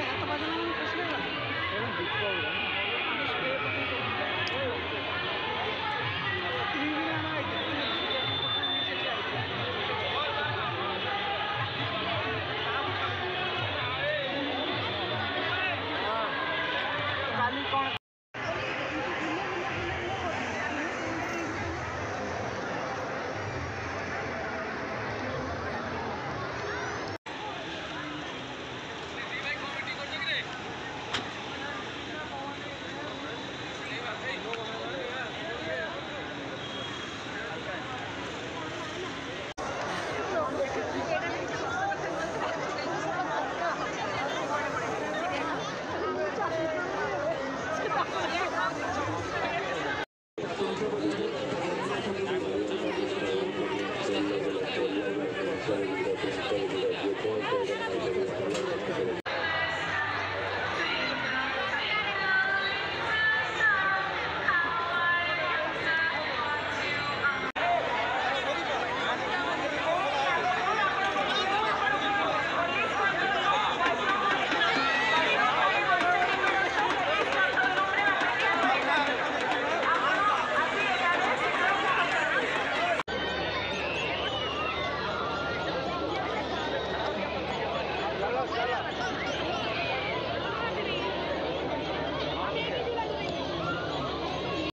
এত বাজানো প্রশ্ন Yalla, yalla.